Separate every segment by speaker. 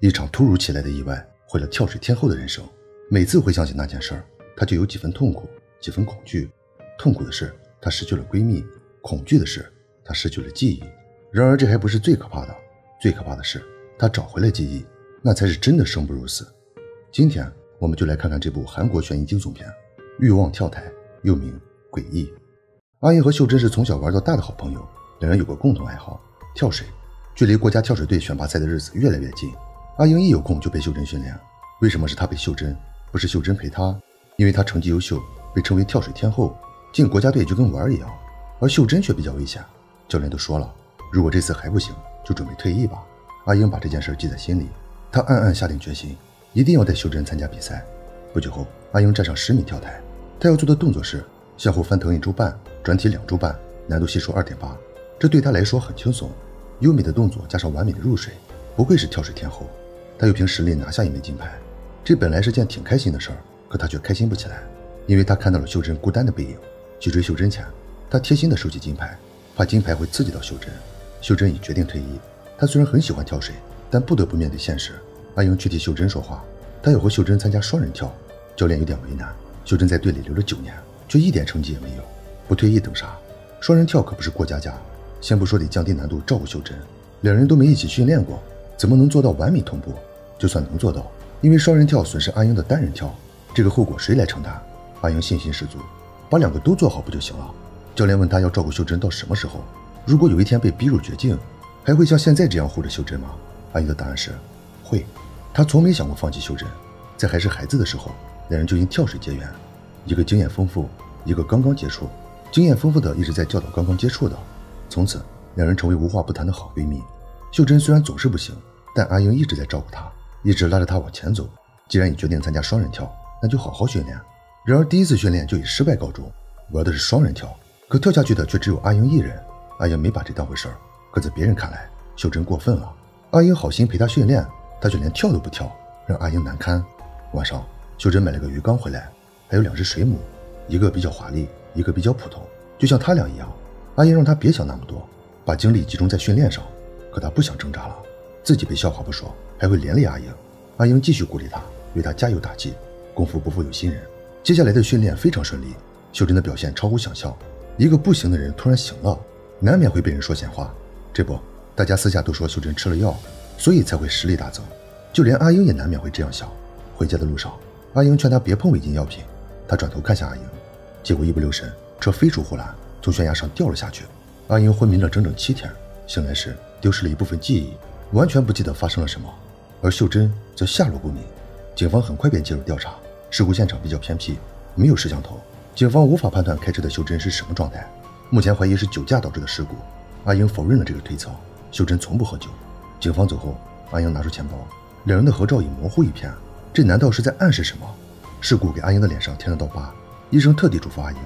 Speaker 1: 一场突如其来的意外毁了跳水天后的人生。每次回想起那件事儿，她就有几分痛苦，几分恐惧。痛苦的是她失去了闺蜜，恐惧的是她失去了记忆。然而这还不是最可怕的，最可怕的是她找回了记忆，那才是真的生不如死。今天我们就来看看这部韩国悬疑惊悚片《欲望跳台》，又名《诡异》。阿英和秀珍是从小玩到大的好朋友，两人有个共同爱好——跳水。距离国家跳水队选拔赛的日子越来越近。阿英一有空就陪秀珍训练，为什么是他陪秀珍，不是秀珍陪他？因为他成绩优秀，被称为跳水天后，进国家队就跟玩儿一样。而秀珍却比较危险，教练都说了，如果这次还不行，就准备退役吧。阿英把这件事记在心里，他暗暗下定决心，一定要带秀珍参加比赛。不久后，阿英站上十米跳台，她要做的动作是向后翻腾一周半，转体两周半，难度系数二点八，这对她来说很轻松。优美的动作加上完美的入水，不愧是跳水天后。他又凭实力拿下一枚金牌，这本来是件挺开心的事儿，可他却开心不起来，因为他看到了秀珍孤单的背影。去追秀珍前，他贴心的收起金牌，怕金牌会刺激到秀珍。秀珍已决定退役，他虽然很喜欢跳水，但不得不面对现实。阿英去替秀珍说话，他要和秀珍参加双人跳，教练有点为难。秀珍在队里留了九年，却一点成绩也没有，不退役等啥？双人跳可不是过家家，先不说得降低难度照顾秀珍，两人都没一起训练过，怎么能做到完美同步？就算能做到，因为双人跳损失阿英的单人跳，这个后果谁来承担？阿英信心十足，把两个都做好不就行了？教练问他要照顾秀珍到什么时候？如果有一天被逼入绝境，还会像现在这样护着秀珍吗？阿英的答案是会。他从没想过放弃秀珍，在还是孩子的时候，两人就因跳水结缘，一个经验丰富，一个刚刚接触。经验丰富的一直在教导刚刚接触的，从此两人成为无话不谈的好闺蜜。秀珍虽然总是不行，但阿英一直在照顾她。一直拉着他往前走。既然你决定参加双人跳，那就好好训练。然而第一次训练就以失败告终。玩的是双人跳，可跳下去的却只有阿英一人。阿英没把这当回事儿，可在别人看来，秀珍过分了。阿英好心陪她训练，她却连跳都不跳，让阿英难堪。晚上，秀珍买了个鱼缸回来，还有两只水母，一个比较华丽，一个比较普通，就像他俩一样。阿英让他别想那么多，把精力集中在训练上。可他不想挣扎了，自己被笑话不说。还会连累阿英，阿英继续鼓励他，为他加油打气。功夫不负有心人，接下来的训练非常顺利。秀珍的表现超乎想象，一个不行的人突然行了，难免会被人说闲话。这不，大家私下都说秀珍吃了药，所以才会实力大增。就连阿英也难免会这样想。回家的路上，阿英劝他别碰违禁药品，他转头看向阿英，结果一不留神，车飞出护栏，从悬崖上掉了下去。阿英昏迷了整整七天，醒来时丢失了一部分记忆，完全不记得发生了什么。而秀珍则下落不明，警方很快便介入调查。事故现场比较偏僻，没有摄像头，警方无法判断开车的秀珍是什么状态。目前怀疑是酒驾导致的事故。阿英否认了这个推测。秀珍从不喝酒。警方走后，阿英拿出钱包，两人的合照已模糊一片。这难道是在暗示什么？事故给阿英的脸上添了道疤，医生特地嘱咐阿英，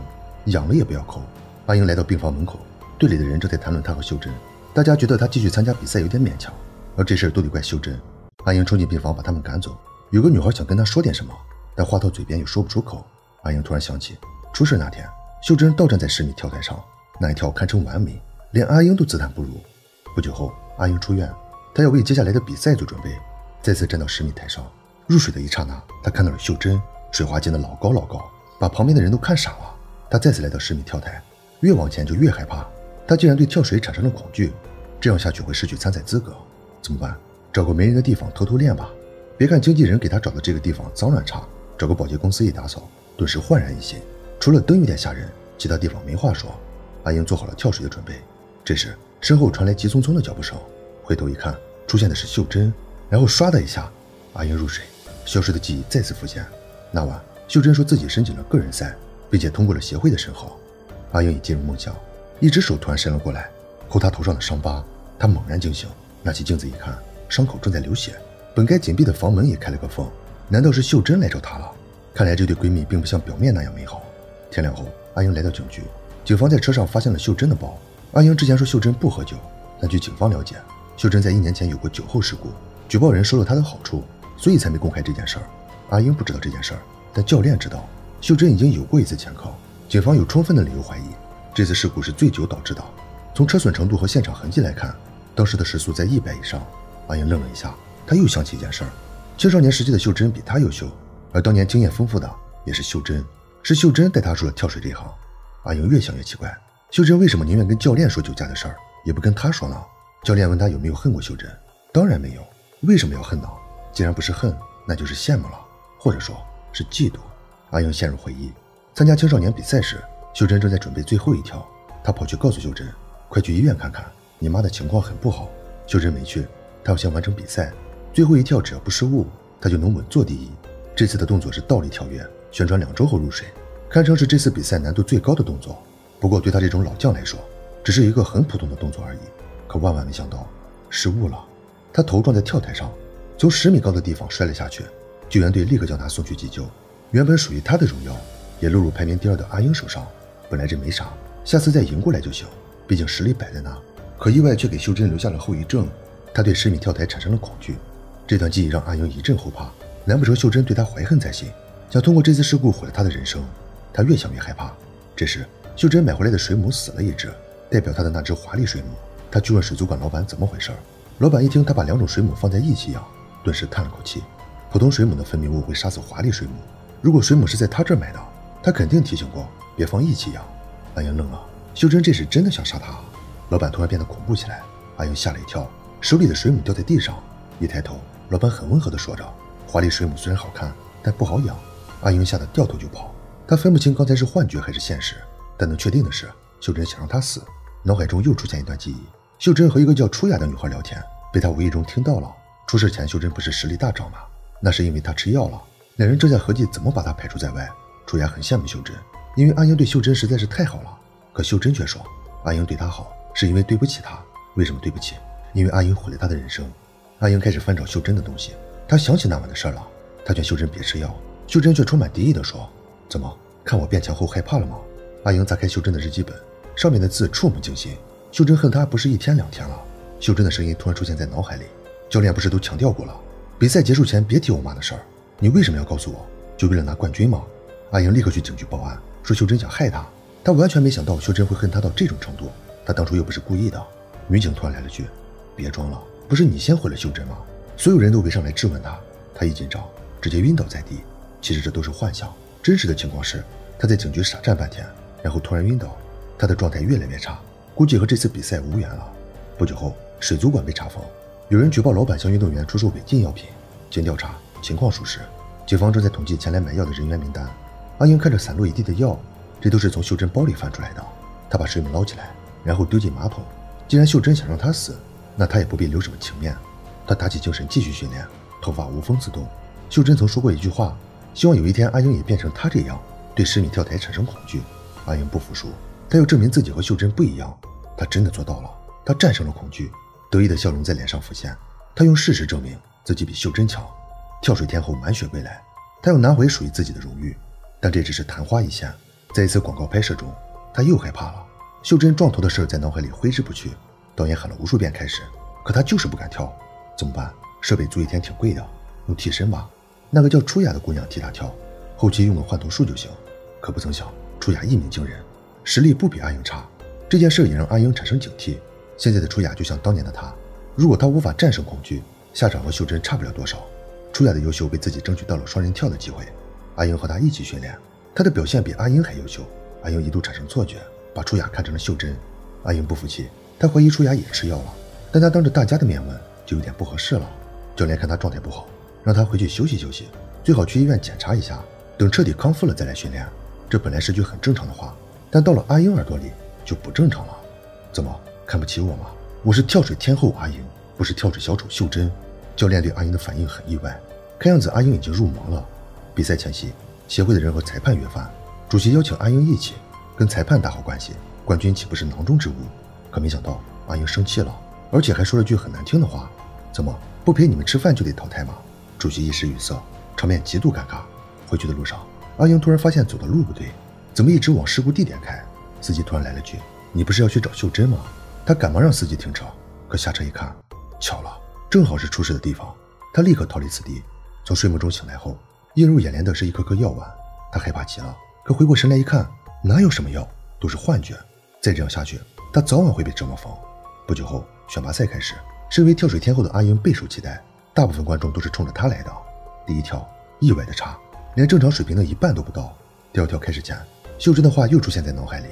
Speaker 1: 痒了也不要抠。阿英来到病房门口，队里的人正在谈论她和秀珍，大家觉得她继续参加比赛有点勉强，而这事都得怪秀珍。阿英冲进病房，把他们赶走。有个女孩想跟他说点什么，但话到嘴边又说不出口。阿英突然想起，出事那天，秀珍倒站在十米跳台上，那一跳堪称完美，连阿英都自叹不如。不久后，阿英出院，她要为接下来的比赛做准备。再次站到十米台上，入水的一刹那，她看到了秀珍，水花溅得老高老高，把旁边的人都看傻了。她再次来到十米跳台，越往前就越害怕，她竟然对跳水产生了恐惧，这样下去会失去参赛资格，怎么办？找个没人的地方偷偷练吧。别看经纪人给他找的这个地方脏乱差，找个保洁公司一打扫，顿时焕然一新。除了灯有点吓人，其他地方没话说。阿英做好了跳水的准备。这时，身后传来急匆匆的脚步声。回头一看，出现的是秀珍。然后唰的一下，阿英入水，消失的记忆再次浮现。那晚，秀珍说自己申请了个人赛，并且通过了协会的审核。阿英已进入梦乡，一只手突然伸了过来，抠她头上的伤疤。她猛然惊醒，拿起镜子一看。伤口正在流血，本该紧闭的房门也开了个缝。难道是秀珍来找她了？看来这对闺蜜并不像表面那样美好。天亮后，阿英来到警局，警方在车上发现了秀珍的包。阿英之前说秀珍不喝酒，但据警方了解，秀珍在一年前有过酒后事故，举报人收了她的好处，所以才没公开这件事儿。阿英不知道这件事儿，但教练知道，秀珍已经有过一次前科。警方有充分的理由怀疑，这次事故是醉酒导致的。从车损程度和现场痕迹来看，当时的时速在一百以上。阿英愣了一下，他又想起一件事儿：青少年时期的秀珍比他优秀，而当年经验丰富的也是秀珍，是秀珍带他入了跳水这一行。阿英越想越奇怪，秀珍为什么宁愿跟教练说酒驾的事儿，也不跟他说呢？教练问他有没有恨过秀珍，当然没有。为什么要恨呢？既然不是恨，那就是羡慕了，或者说是嫉妒。阿英陷入回忆，参加青少年比赛时，秀珍正在准备最后一跳，他跑去告诉秀珍：“快去医院看看，你妈的情况很不好。”秀珍没去，他要先完成比赛，最后一跳只要不失误，他就能稳坐第一。这次的动作是倒立跳跃，旋转两周后入水。堪称是这次比赛难度最高的动作，不过对他这种老将来说，只是一个很普通的动作而已。可万万没想到，失误了，他头撞在跳台上，从十米高的地方摔了下去。救援队立刻将他送去急救。原本属于他的荣耀，也落入排名第二的阿英手上。本来这没啥，下次再赢过来就行，毕竟实力摆在那。可意外却给秀珍留下了后遗症，他对十米跳台产生了恐惧。这段记忆让阿英一阵后怕，难不成秀珍对他怀恨在心，想通过这次事故毁了他的人生？他越想越害怕。这时，秀珍买回来的水母死了一只，代表他的那只华丽水母。他去问水族馆老板怎么回事老板一听他把两种水母放在一起养，顿时叹了口气：普通水母的分泌物会杀死华丽水母，如果水母是在他这儿买的，他肯定提醒过别放一起养。阿英愣了，秀珍这是真的想杀他？老板突然变得恐怖起来，阿英吓了一跳，手里的水母掉在地上。一抬头，老板很温和地说着：“华丽水母虽然好看，但不好养。”阿英吓得掉头就跑。他分不清刚才是幻觉还是现实，但能确定的是，秀珍想让他死。脑海中又出现一段记忆：秀珍和一个叫初雅的女孩聊天，被他无意中听到了。出事前，秀珍不是实力大涨吗？那是因为她吃药了。两人正在合计怎么把她排除在外。初雅很羡慕秀珍，因为阿英对秀珍实在是太好了。可秀珍却说，阿英对她好是因为对不起她。为什么对不起？因为阿英毁了她的人生。阿英开始翻找秀珍的东西，她想起那晚的事了。她劝秀珍别吃药，秀珍却充满敌意地说。怎么看我变强后害怕了吗？阿英砸开秀珍的日记本，上面的字触目惊心。秀珍恨他不是一天两天了。秀珍的声音突然出现在脑海里：“教练不是都强调过了，比赛结束前别提我妈的事儿。你为什么要告诉我？就为了拿冠军吗？”阿英立刻去警局报案，说秀珍想害他。他完全没想到秀珍会恨他到这种程度。他当初又不是故意的。女警突然来了句：“别装了，不是你先毁了秀珍吗？”所有人都围上来质问他，他一紧张直接晕倒在地。其实这都是幻想。真实的情况是，他在警局傻站半天，然后突然晕倒，他的状态越来越差，估计和这次比赛无缘了。不久后，水族馆被查封，有人举报老板向运动员出售违禁药品。经调查，情况属实。警方正在统计前来买药的人员名单。阿英看着散落一地的药，这都是从秀珍包里翻出来的。他把水母捞起来，然后丢进马桶。既然秀珍想让他死，那他也不必留什么情面。他打起精神继续训练，头发无风自动。秀珍曾说过一句话。希望有一天阿英也变成他这样，对十米跳台产生恐惧。阿英不服输，他要证明自己和秀珍不一样。他真的做到了，他战胜了恐惧，得意的笑容在脸上浮现。他用事实证明自己比秀珍强。跳水天后满血归来，他要拿回属于自己的荣誉。但这只是昙花一现。在一次广告拍摄中，他又害怕了。秀珍撞头的事在脑海里挥之不去。导演喊了无数遍开始，可他就是不敢跳。怎么办？设备租一天挺贵的，用替身吧。那个叫初雅的姑娘替他跳，后期用个换头术就行。可不曾想，初雅一鸣惊人，实力不比阿英差。这件事也让阿英产生警惕。现在的初雅就像当年的她，如果她无法战胜恐惧，下场和秀珍差不了多少。初雅的优秀为自己争取到了双人跳的机会。阿英和她一起训练，她的表现比阿英还优秀。阿英一度产生错觉，把初雅看成了秀珍。阿英不服气，她怀疑初雅也吃药了，但她当着大家的面问，就有点不合适了。教练看她状态不好。让他回去休息休息，最好去医院检查一下，等彻底康复了再来训练。这本来是句很正常的话，但到了阿英耳朵里就不正常了。怎么看不起我吗？我是跳水天后阿英，不是跳水小丑秀珍。教练对阿英的反应很意外，看样子阿英已经入魔了。比赛前夕，协会的人和裁判约饭，主席邀请阿英一起跟裁判打好关系，冠军岂不是囊中之物？可没想到阿英生气了，而且还说了句很难听的话：“怎么不陪你们吃饭就得淘汰吗？”主席一时语塞，场面极度尴尬。回去的路上，阿英突然发现走的路不对，怎么一直往事故地点开？司机突然来了句：“你不是要去找秀珍吗？”他赶忙让司机停车，可下车一看，巧了，正好是出事的地方。他立刻逃离此地。从睡梦中醒来后，映入眼帘的是一颗颗药丸，他害怕极了。可回过神来一看，哪有什么药，都是幻觉。再这样下去，他早晚会被折磨疯。不久后，选拔赛开始，身为跳水天后的阿英备受期待。大部分观众都是冲着她来的。第一跳意外的差，连正常水平的一半都不到。第二跳开始前，秀珍的话又出现在脑海里：“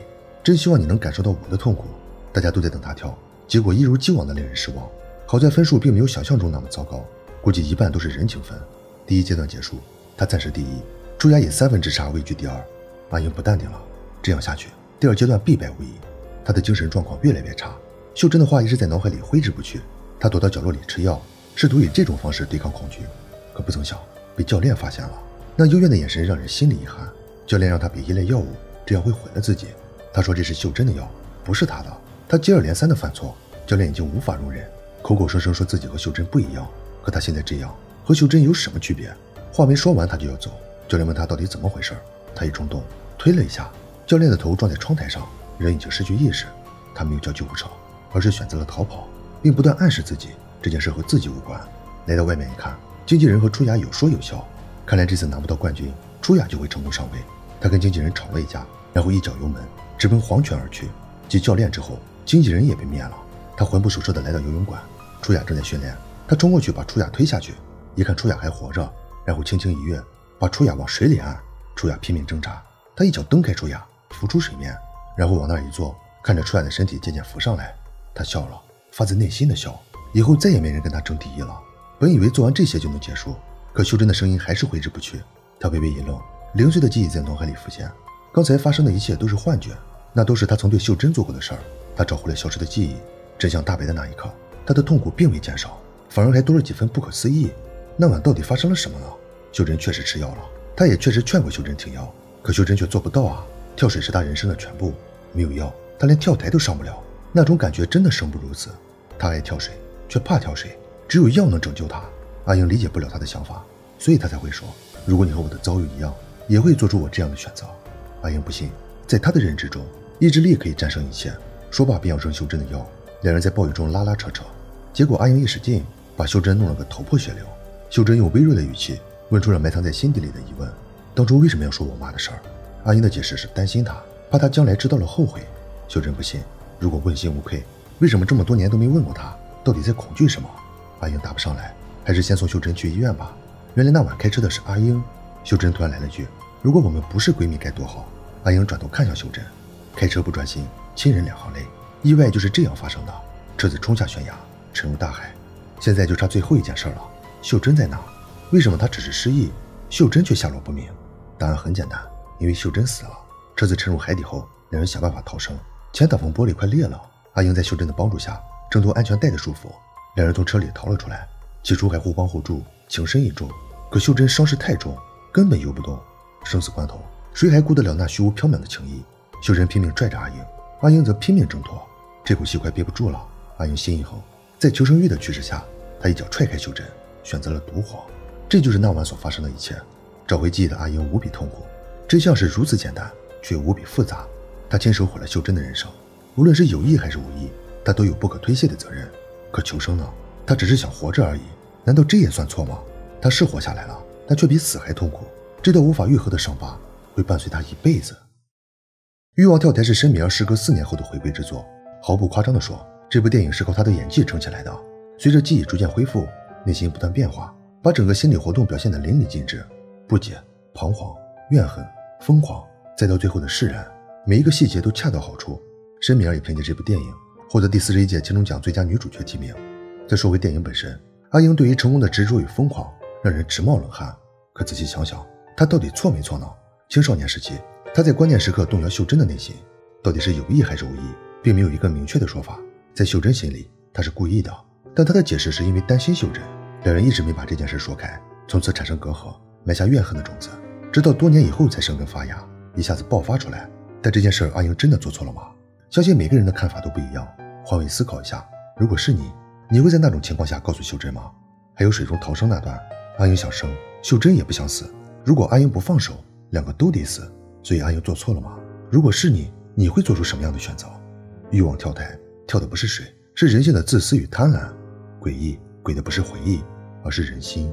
Speaker 1: 真希望你能感受到我的痛苦。”大家都在等她跳，结果一如既往的令人失望。好在分数并没有想象中那么糟糕，估计一半都是人情分。第一阶段结束，她暂时第一，朱雅以三分之差位居第二。阿英不淡定了，这样下去，第二阶段必败无疑。他的精神状况越来越差，秀珍的话一直在脑海里挥之不去。他躲到角落里吃药，试图以这种方式对抗恐惧，可不曾想被教练发现了。那幽怨的眼神让人心里一寒。教练让他别依赖药物，这样会毁了自己。他说这是秀珍的药，不是他的。他接二连三的犯错，教练已经无法容忍，口口声声说自己和秀珍不一样。可他现在这样和秀珍有什么区别？话没说完他就要走。教练问他到底怎么回事，他一冲动推了一下，教练的头撞在窗台上，人已经失去意识。他没有叫救护车，而是选择了逃跑，并不断暗示自己这件事和自己无关。来到外面一看，经纪人和初雅有说有笑，看来这次拿不到冠军，初雅就会成功上位。他跟经纪人吵了一架，然后一脚油门直奔黄泉而去。继教练之后，经纪人也被灭了。他魂不守舍地来到游泳馆，初雅正在训练。他冲过去把初雅推下去，一看初雅还活着，然后轻轻一跃，把初雅往水里按。初雅拼命挣扎，他一脚蹬开初雅，浮出水面，然后往那儿一坐，看着初雅的身体渐渐浮上来，他笑了，发自内心的笑。以后再也没人跟他争第一了。本以为做完这些就能结束，可秀珍的声音还是挥之不去。他微微一愣。零碎的记忆在脑海里浮现，刚才发生的一切都是幻觉，那都是他曾对秀珍做过的事儿。他找回了消失的记忆，真相大白的那一刻，他的痛苦并未减少，反而还多了几分不可思议。那晚到底发生了什么呢？秀珍确实吃药了，他也确实劝过秀珍停药，可秀珍却做不到啊！跳水是他人生的全部，没有药，他连跳台都上不了。那种感觉真的生不如死。他爱跳水，却怕跳水，只有药能拯救他。阿英理解不了他的想法，所以他才会说：如果你和我的遭遇一样。也会做出我这样的选择。阿英不信，在他的认知中，意志力可以战胜一切。说罢，便要扔秀珍的药。两人在暴雨中拉拉扯扯，结果阿英一使劲，把秀珍弄了个头破血流。秀珍用微弱的语气问出了埋藏在心底里的疑问：当初为什么要说我妈的事儿？阿英的解释是担心她，怕他将来知道了后悔。秀珍不信，如果问心无愧，为什么这么多年都没问过他？到底在恐惧什么？阿英答不上来，还是先送秀珍去医院吧。原来那晚开车的是阿英。秀珍突然来了句：“如果我们不是闺蜜该多好。”阿英转头看向秀珍，开车不专心，亲人两行泪。意外就是这样发生的。车子冲下悬崖，沉入大海。现在就差最后一件事了。秀珍在哪？为什么她只是失忆，秀珍却下落不明？答案很简单，因为秀珍死了。车子沉入海底后，两人想办法逃生，前挡风玻璃快裂了。阿英在秀珍的帮助下挣脱安全带的束缚，两人从车里逃了出来。起初还互帮互助，情深意重。可秀珍伤势太重。根本游不动，生死关头，谁还顾得了那虚无缥缈的情谊？秀珍拼命拽着阿英，阿英则拼命挣脱，这口气快憋不住了。阿英心一横，在求生欲的驱使下，他一脚踹开秀珍，选择了独活。这就是那晚所发生的一切。找回记忆的阿英无比痛苦，真相是如此简单，却无比复杂。他亲手毁了秀珍的人生，无论是有意还是无意，他都有不可推卸的责任。可求生呢？他只是想活着而已，难道这也算错吗？他是活下来了。但却比死还痛苦，这道无法愈合的伤疤会伴随他一辈子。欲望跳台是申米尔时隔四年后的回归之作，毫不夸张地说，这部电影是靠他的演技撑起来的。随着记忆逐渐恢复，内心不断变化，把整个心理活动表现得淋漓尽致：不解、彷徨、怨恨、疯狂，再到最后的释然，每一个细节都恰到好处。申米尔也凭借这部电影获得第四十一届金钟奖最佳女主角提名。再说回电影本身，阿英对于成功的执着与疯狂。让人直冒冷汗。可仔细想想，他到底错没错呢？青少年时期，他在关键时刻动摇秀珍的内心，到底是有意还是无意，并没有一个明确的说法。在秀珍心里，他是故意的，但他的解释是因为担心秀珍。两人一直没把这件事说开，从此产生隔阂，埋下怨恨的种子，直到多年以后才生根发芽，一下子爆发出来。但这件事，阿英真的做错了吗？相信每个人的看法都不一样。换位思考一下，如果是你，你会在那种情况下告诉秀珍吗？还有水中逃生那段。阿英想生，秀珍也不想死。如果阿英不放手，两个都得死。所以阿英做错了吗？如果是你，你会做出什么样的选择？欲望跳台，跳的不是水，是人性的自私与贪婪。诡异，鬼的不是回忆，而是人心。